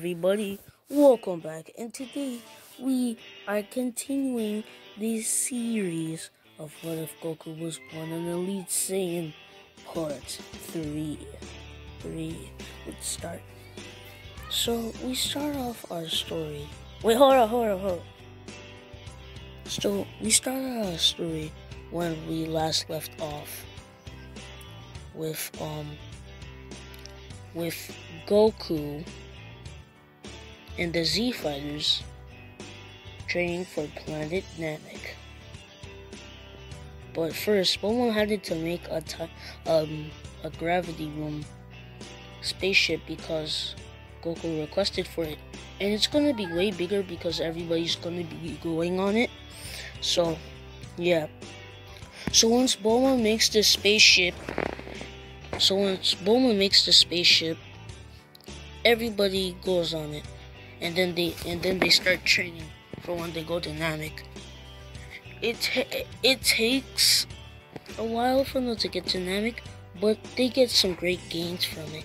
everybody? Welcome back, and today we are continuing this series of What If Goku Was Born an Elite Saiyan Part 3. 3. Let's start. So, we start off our story. Wait, hold on, hold on, hold on. So, we started our story when we last left off with, um, with Goku and the Z Fighters training for Planet Namek. But first, Bulma had to make a um a gravity room spaceship because Goku requested for it, and it's gonna be way bigger because everybody's gonna be going on it. So, yeah. So once Bulma makes the spaceship, so once Bulma makes the spaceship, everybody goes on it, and then they and then they start training for when they go to Namek. It it takes a while for them to get to Namek, but they get some great gains from it.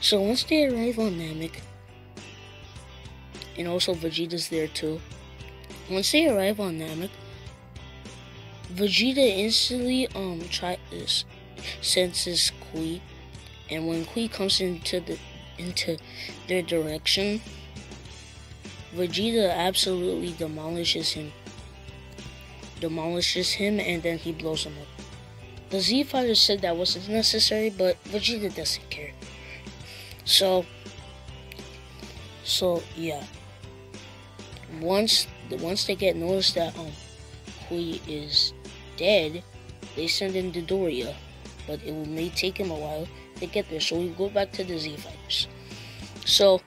So once they arrive on Namek, and also Vegeta's there too. Once they arrive on Namek, Vegeta instantly um tries senses Kui, and when Kui comes into the into their direction, Vegeta absolutely demolishes him. Demolishes him and then he blows him up. The Z Fighter said that wasn't necessary, but Vegeta doesn't care. So, so yeah. Once the once they get noticed that um Kui is dead, they send in Dodoria, but it will may take him a while to get there. So we go back to the Z Fighters. So,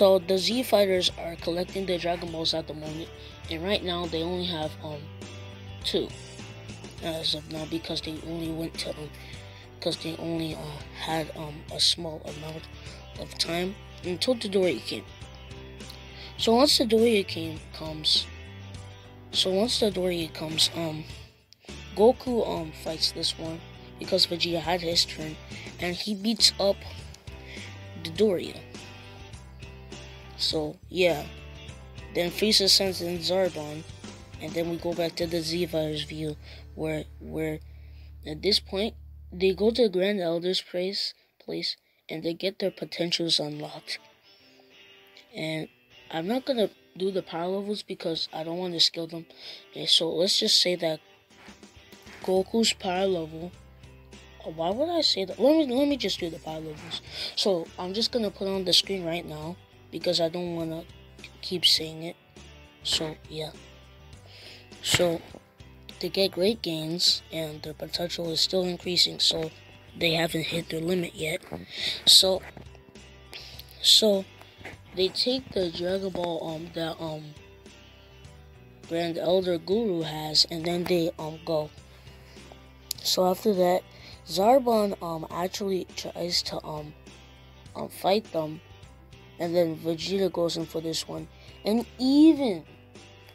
so the Z Fighters are collecting the Dragon Balls at the moment, and right now they only have um two as of now because they only went to um because they only uh, had um a small amount of time until the came. So once the came comes, so once the Dodoria comes, um, Goku um fights this one because Vegeta had his turn, and he beats up Dodoria. So yeah, then Frieza sends in Zarbon, and then we go back to the Z Fighters view, where where at this point they go to the Grand Elder's place place and they get their potentials unlocked. And I'm not gonna do the power levels because I don't want to skill them. Okay, so let's just say that Goku's power level. Oh, why would I say that? Let me let me just do the power levels. So I'm just gonna put on the screen right now because I don't wanna keep saying it. So yeah. So they get great gains and their potential is still increasing. So they haven't hit their limit yet. So so they take the Dragon Ball um that um Grand Elder Guru has and then they um go. So after that, Zarbon um actually tries to um um fight them and then Vegeta goes in for this one. And even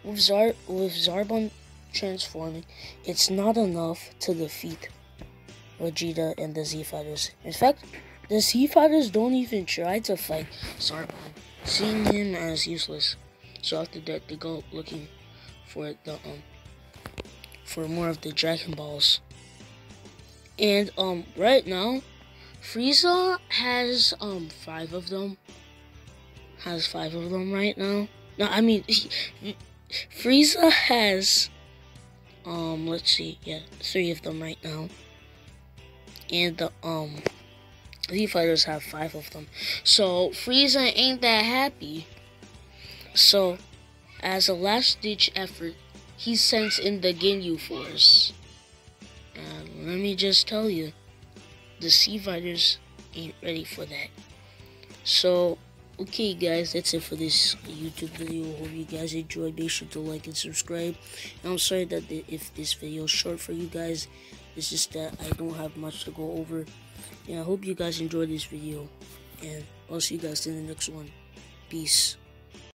with Zar with Zarbon transforming, it's not enough to defeat Vegeta and the Z Fighters. In fact, the Z Fighters don't even try to fight Zarbon seeing him as useless. So after that, they go looking for the um for more of the Dragon Balls. And um right now, Frieza has um five of them. Has five of them right now. No, I mean Frieza has um let's see, yeah, three of them right now. And the um Z fighters have five of them. So Frieza ain't that happy. So, as a last ditch effort, he sends in the Ginyu Force. And let me just tell you, the Z fighters ain't ready for that. So, okay guys, that's it for this YouTube video. Hope you guys enjoyed. Make sure to like and subscribe. And I'm sorry that if this video is short for you guys. It's just that I don't have much to go over. And I hope you guys enjoyed this video. And I'll see you guys in the next one. Peace.